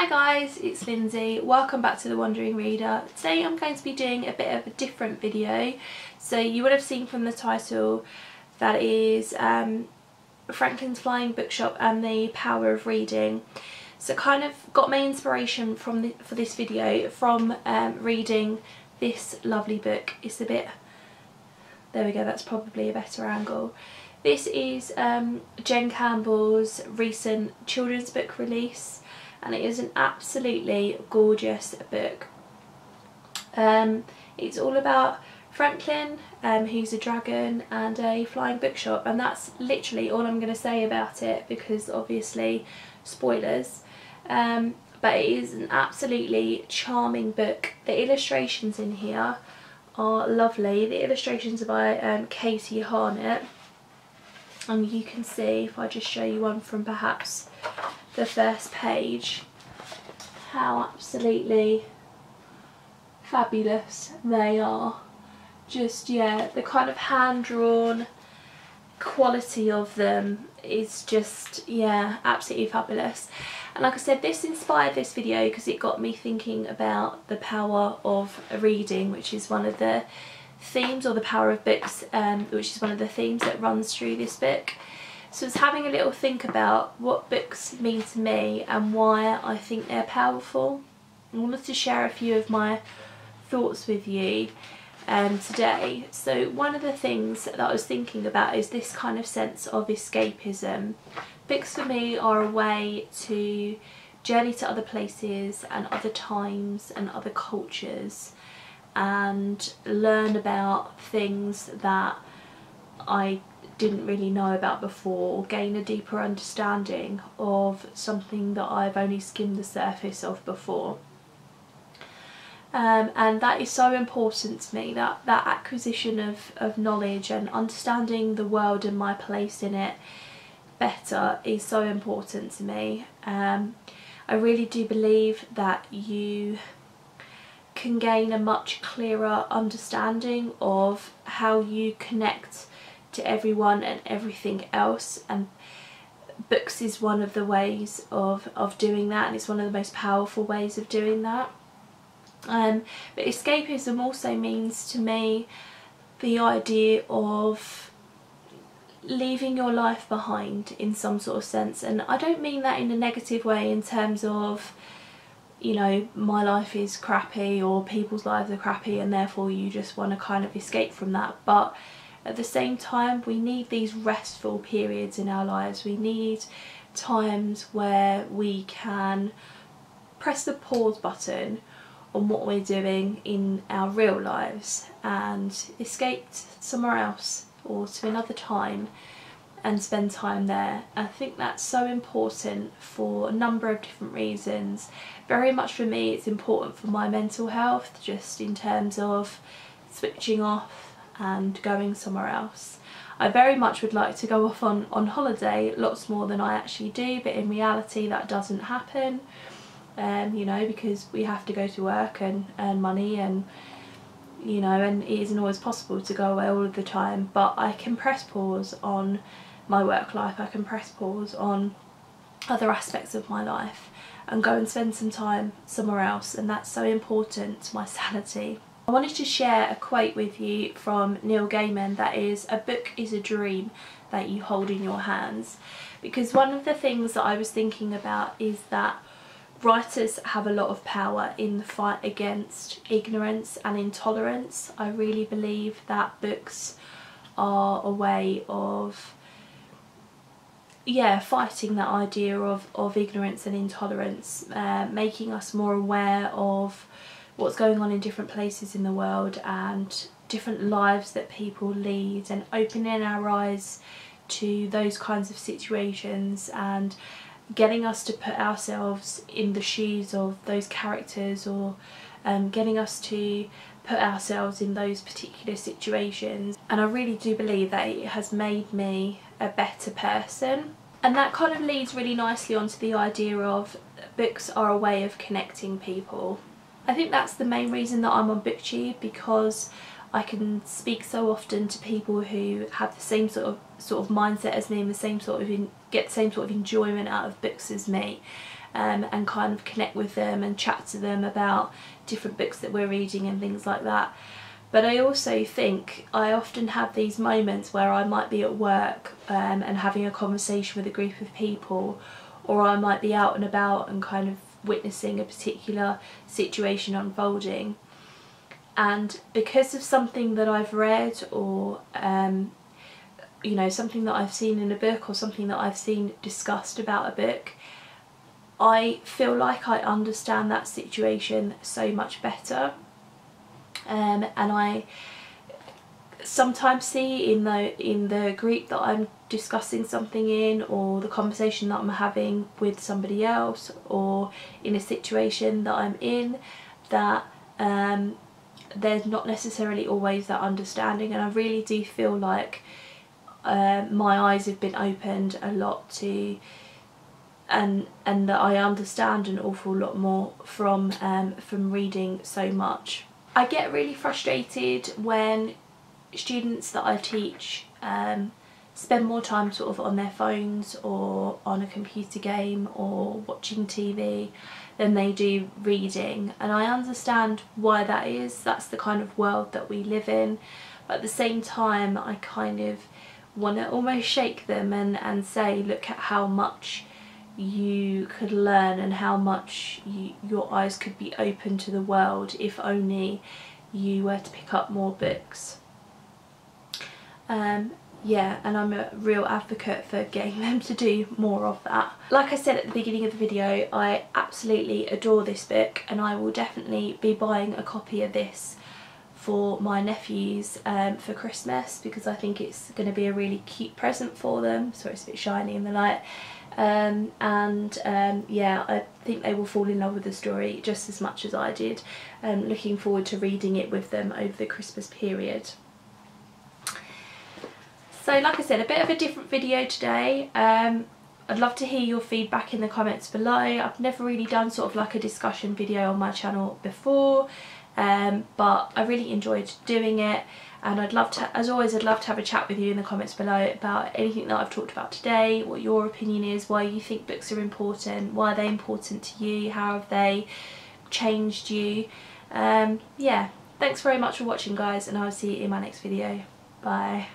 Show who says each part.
Speaker 1: Hi guys, it's Lindsi. Welcome back to The Wandering Reader. Today I'm going to be doing a bit of a different video. So you would have seen from the title that is um, Franklin's Flying Bookshop and the Power of Reading. So kind of got my inspiration from the, for this video from um, reading this lovely book. It's a bit, there we go, that's probably a better angle. This is um, Jen Campbell's recent children's book release and it is an absolutely gorgeous book. Um, it's all about Franklin, um, who's a dragon and a flying bookshop and that's literally all I'm going to say about it because obviously spoilers. Um, but it is an absolutely charming book. The illustrations in here are lovely. The illustrations are by um, Katie Harnett and you can see if I just show you one from perhaps the first page. How absolutely fabulous they are. Just yeah the kind of hand-drawn quality of them is just yeah absolutely fabulous. And like I said this inspired this video because it got me thinking about the power of reading which is one of the themes or the power of books um, which is one of the themes that runs through this book so I was having a little think about what books mean to me and why I think they're powerful. I wanted to share a few of my thoughts with you um, today. So one of the things that I was thinking about is this kind of sense of escapism. Books for me are a way to journey to other places and other times and other cultures and learn about things that I didn't really know about before or gain a deeper understanding of something that I've only skimmed the surface of before. Um, and that is so important to me, that, that acquisition of, of knowledge and understanding the world and my place in it better is so important to me. Um, I really do believe that you can gain a much clearer understanding of how you connect to everyone and everything else and books is one of the ways of, of doing that and it's one of the most powerful ways of doing that. Um, but escapism also means to me the idea of leaving your life behind in some sort of sense and I don't mean that in a negative way in terms of you know my life is crappy or people's lives are crappy and therefore you just want to kind of escape from that but at the same time, we need these restful periods in our lives. We need times where we can press the pause button on what we're doing in our real lives and escape somewhere else or to another time and spend time there. I think that's so important for a number of different reasons. Very much for me it's important for my mental health just in terms of switching off and going somewhere else. I very much would like to go off on, on holiday lots more than I actually do but in reality that doesn't happen um, you know because we have to go to work and earn money and you know and it isn't always possible to go away all of the time but I can press pause on my work life, I can press pause on other aspects of my life and go and spend some time somewhere else and that's so important to my sanity. I wanted to share a quote with you from Neil Gaiman that is, a book is a dream that you hold in your hands. Because one of the things that I was thinking about is that writers have a lot of power in the fight against ignorance and intolerance. I really believe that books are a way of yeah fighting that idea of, of ignorance and intolerance, uh, making us more aware of what's going on in different places in the world and different lives that people lead and opening our eyes to those kinds of situations and getting us to put ourselves in the shoes of those characters or um, getting us to put ourselves in those particular situations. And I really do believe that it has made me a better person. And that kind of leads really nicely onto the idea of books are a way of connecting people I think that's the main reason that I'm on booktube because I can speak so often to people who have the same sort of sort of mindset as me and the same sort of in, get the same sort of enjoyment out of books as me um, and kind of connect with them and chat to them about different books that we're reading and things like that. But I also think I often have these moments where I might be at work um, and having a conversation with a group of people or I might be out and about and kind of witnessing a particular situation unfolding. And because of something that I've read or um, you know something that I've seen in a book or something that I've seen discussed about a book I feel like I understand that situation so much better. Um, and I sometimes see in the in the group that I'm discussing something in or the conversation that I'm having with somebody else or in a situation that I'm in that um, there's not necessarily always that understanding and I really do feel like uh, my eyes have been opened a lot to and and that I understand an awful lot more from um, from reading so much. I get really frustrated when students that I teach um, spend more time sort of on their phones or on a computer game or watching TV than they do reading. And I understand why that is. That's the kind of world that we live in. But at the same time I kind of want to almost shake them and, and say look at how much you could learn and how much you, your eyes could be open to the world if only you were to pick up more books. Um, yeah and I'm a real advocate for getting them to do more of that. Like I said at the beginning of the video I absolutely adore this book and I will definitely be buying a copy of this for my nephews um, for Christmas because I think it's going to be a really cute present for them. Sorry it's a bit shiny in the light. Um, and um, yeah I think they will fall in love with the story just as much as I did. Um, looking forward to reading it with them over the Christmas period. So like I said, a bit of a different video today. Um, I'd love to hear your feedback in the comments below. I've never really done sort of like a discussion video on my channel before, um, but I really enjoyed doing it. And I'd love to, as always, I'd love to have a chat with you in the comments below about anything that I've talked about today, what your opinion is, why you think books are important, why are they important to you, how have they changed you. Um, yeah, thanks very much for watching guys and I'll see you in my next video. Bye.